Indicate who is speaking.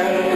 Speaker 1: shadow.